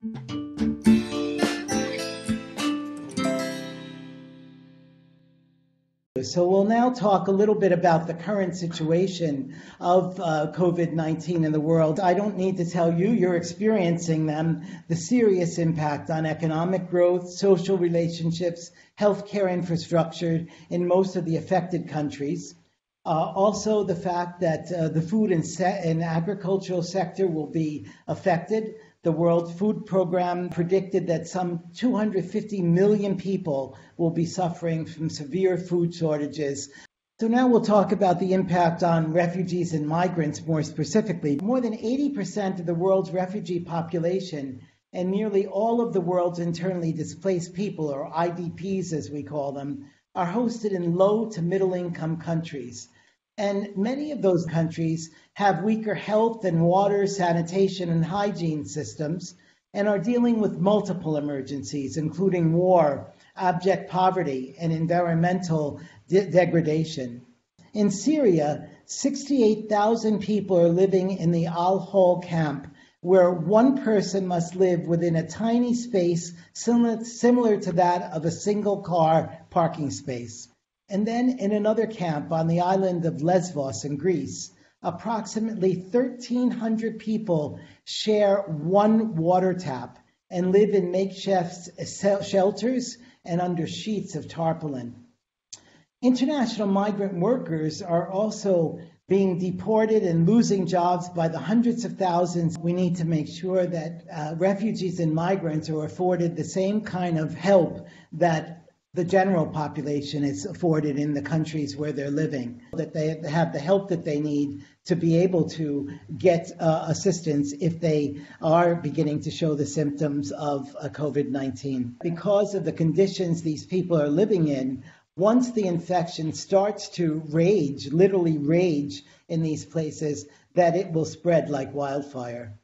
So we'll now talk a little bit about the current situation of uh, COVID-19 in the world. I don't need to tell you, you're experiencing them, the serious impact on economic growth, social relationships, healthcare infrastructure in most of the affected countries. Uh, also, the fact that uh, the food and, se- and agricultural sector will be affected. The World Food Program predicted that some 250 million people will be suffering from severe food shortages. So now we'll talk about the impact on refugees and migrants more specifically. More than 80% of the world's refugee population and nearly all of the world's internally displaced people, or IDPs as we call them, are hosted in low to middle income countries. And many of those countries have weaker health and water, sanitation, and hygiene systems and are dealing with multiple emergencies, including war, abject poverty, and environmental de- degradation. In Syria, 68,000 people are living in the Al Hol camp, where one person must live within a tiny space similar, similar to that of a single car parking space. And then in another camp on the island of Lesbos in Greece, approximately 1,300 people share one water tap and live in makeshift shelters and under sheets of tarpaulin. International migrant workers are also being deported and losing jobs by the hundreds of thousands. We need to make sure that uh, refugees and migrants are afforded the same kind of help that the general population is afforded in the countries where they're living, that they have the help that they need to be able to get uh, assistance if they are beginning to show the symptoms of uh, COVID 19. Because of the conditions these people are living in, once the infection starts to rage, literally rage in these places, that it will spread like wildfire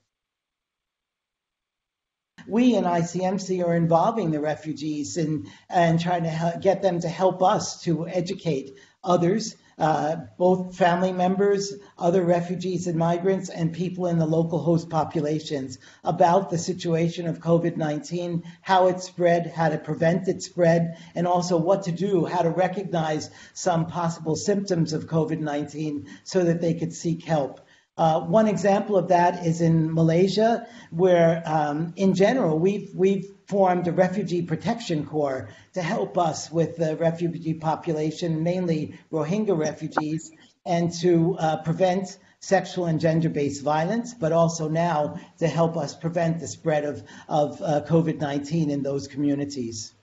we in ICMC are involving the refugees and, and trying to get them to help us to educate others, uh, both family members, other refugees and migrants, and people in the local host populations about the situation of COVID 19, how it spread, how to prevent its spread, and also what to do, how to recognize some possible symptoms of COVID 19 so that they could seek help. Uh, one example of that is in Malaysia, where um, in general we've we've formed a refugee protection corps to help us with the refugee population, mainly Rohingya refugees, and to uh, prevent sexual and gender-based violence, but also now to help us prevent the spread of of uh, COVID-19 in those communities.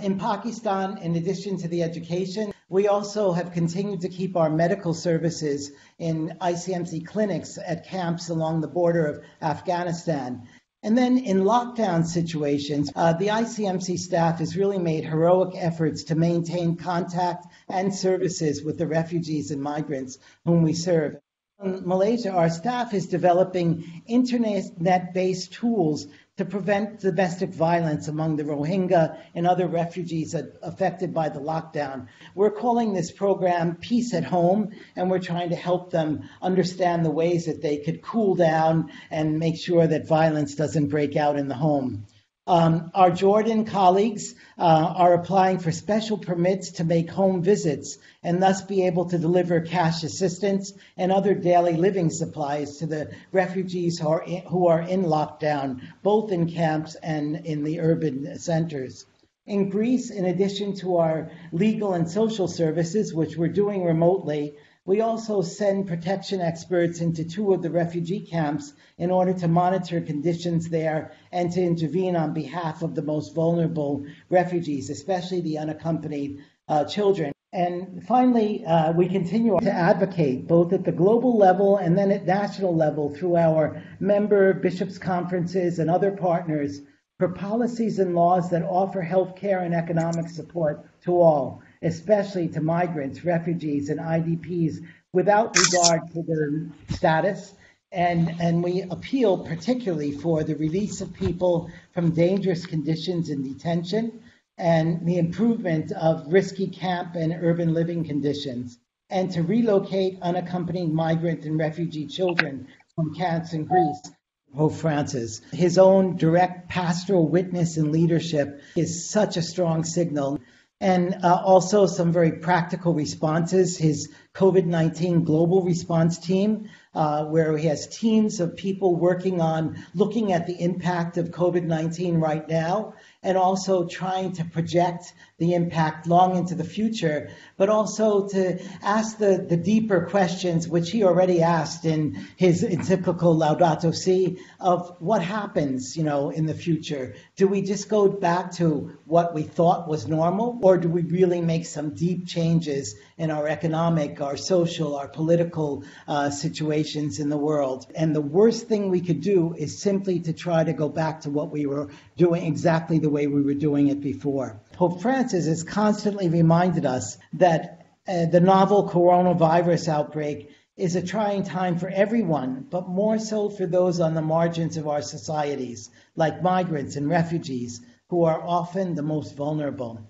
In Pakistan, in addition to the education, we also have continued to keep our medical services in ICMC clinics at camps along the border of Afghanistan. And then in lockdown situations, uh, the ICMC staff has really made heroic efforts to maintain contact and services with the refugees and migrants whom we serve. In Malaysia, our staff is developing internet based tools to prevent domestic violence among the Rohingya and other refugees affected by the lockdown. We're calling this program Peace at Home, and we're trying to help them understand the ways that they could cool down and make sure that violence doesn't break out in the home. Um, our Jordan colleagues uh, are applying for special permits to make home visits and thus be able to deliver cash assistance and other daily living supplies to the refugees who are in, who are in lockdown, both in camps and in the urban centers. In Greece, in addition to our legal and social services, which we're doing remotely, we also send protection experts into two of the refugee camps in order to monitor conditions there and to intervene on behalf of the most vulnerable refugees, especially the unaccompanied uh, children. And finally, uh, we continue to advocate both at the global level and then at national level through our member bishops' conferences and other partners for policies and laws that offer health care and economic support to all especially to migrants, refugees, and IDPs without regard to their status. And, and we appeal particularly for the release of people from dangerous conditions in detention and the improvement of risky camp and urban living conditions, and to relocate unaccompanied migrant and refugee children from camps in Greece Pope Francis. His own direct pastoral witness and leadership is such a strong signal. And uh, also some very practical responses. His COVID 19 global response team, uh, where he has teams of people working on looking at the impact of COVID 19 right now and also trying to project the impact long into the future, but also to ask the, the deeper questions, which he already asked in his encyclical Laudato Si, of what happens, you know, in the future. Do we just go back to what we thought was normal, or do we really make some deep changes in our economic, our social, our political uh, situations in the world? And the worst thing we could do is simply to try to go back to what we were doing exactly the way we were doing it before. Pope Francis has constantly reminded us that uh, the novel coronavirus outbreak is a trying time for everyone, but more so for those on the margins of our societies, like migrants and refugees, who are often the most vulnerable.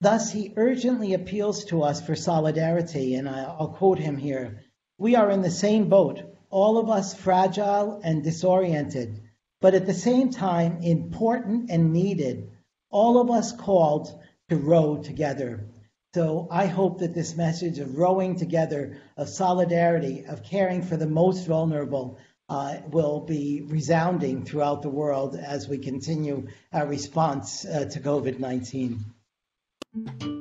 Thus, he urgently appeals to us for solidarity, and I'll quote him here We are in the same boat, all of us fragile and disoriented, but at the same time important and needed, all of us called to row together. So I hope that this message of rowing together, of solidarity, of caring for the most vulnerable, uh, will be resounding throughout the world as we continue our response uh, to COVID 19.